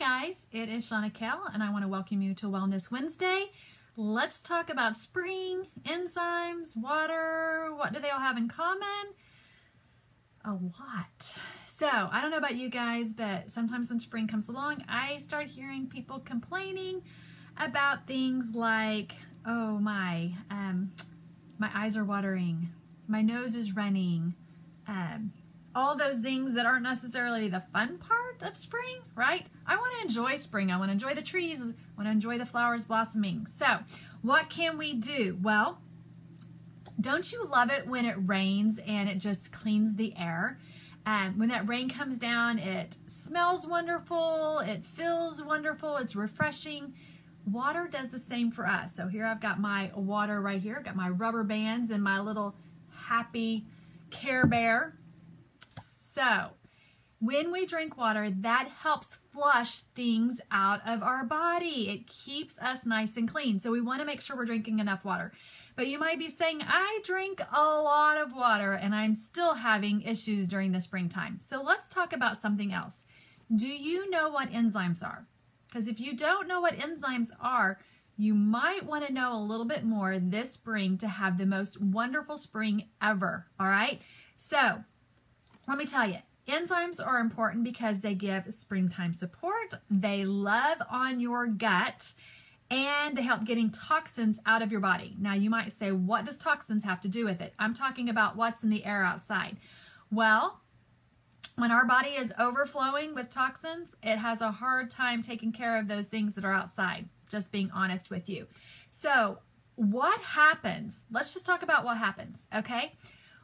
guys, it is Shawna Cale, and I want to welcome you to Wellness Wednesday. Let's talk about spring, enzymes, water. What do they all have in common? A lot. So, I don't know about you guys, but sometimes when spring comes along, I start hearing people complaining about things like, oh my, um, my eyes are watering, my nose is running, all those things that aren't necessarily the fun part of spring, right? I want to enjoy spring. I want to enjoy the trees. I want to enjoy the flowers blossoming. So, what can we do? Well, don't you love it when it rains and it just cleans the air? Um, when that rain comes down, it smells wonderful, it feels wonderful, it's refreshing. Water does the same for us. So here I've got my water right here. I've got my rubber bands and my little happy Care Bear so, when we drink water, that helps flush things out of our body. It keeps us nice and clean. So, we want to make sure we're drinking enough water. But you might be saying, I drink a lot of water and I'm still having issues during the springtime. So, let's talk about something else. Do you know what enzymes are? Because if you don't know what enzymes are, you might want to know a little bit more this spring to have the most wonderful spring ever. All right. So, let me tell you, enzymes are important because they give springtime support, they love on your gut, and they help getting toxins out of your body. Now, you might say, what does toxins have to do with it? I'm talking about what's in the air outside. Well, when our body is overflowing with toxins, it has a hard time taking care of those things that are outside, just being honest with you. So, what happens? Let's just talk about what happens, okay?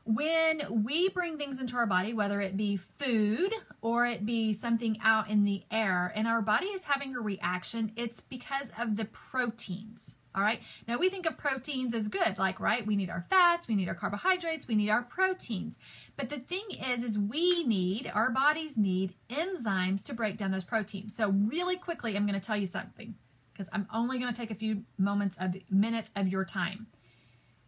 When we bring things into our body, whether it be food or it be something out in the air, and our body is having a reaction, it's because of the proteins. All right. Now we think of proteins as good, like, right? We need our fats, we need our carbohydrates, we need our proteins. But the thing is, is we need, our bodies need enzymes to break down those proteins. So really quickly, I'm going to tell you something because I'm only going to take a few moments of minutes of your time.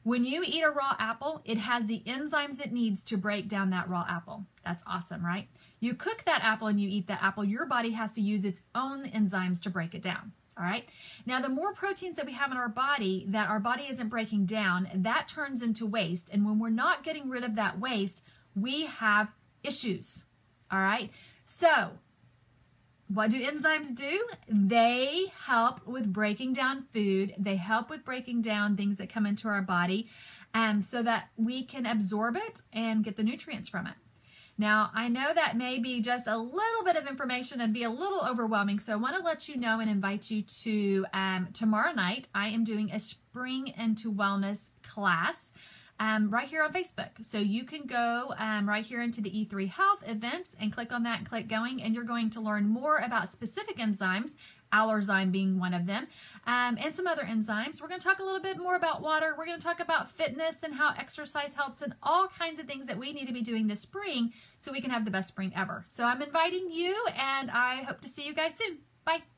When you eat a raw apple, it has the enzymes it needs to break down that raw apple. That's awesome, right? You cook that apple and you eat that apple, your body has to use its own enzymes to break it down. All right. Now, the more proteins that we have in our body that our body isn't breaking down, that turns into waste. And when we're not getting rid of that waste, we have issues. All right. So, what do enzymes do? They help with breaking down food. They help with breaking down things that come into our body um, so that we can absorb it and get the nutrients from it. Now, I know that may be just a little bit of information and be a little overwhelming, so I want to let you know and invite you to um, tomorrow night. I am doing a Spring into Wellness class um, right here on Facebook. So you can go um, right here into the E3 Health events and click on that and click going, and you're going to learn more about specific enzymes, Allerzyme being one of them, um, and some other enzymes. We're going to talk a little bit more about water. We're going to talk about fitness and how exercise helps and all kinds of things that we need to be doing this spring so we can have the best spring ever. So I'm inviting you, and I hope to see you guys soon. Bye.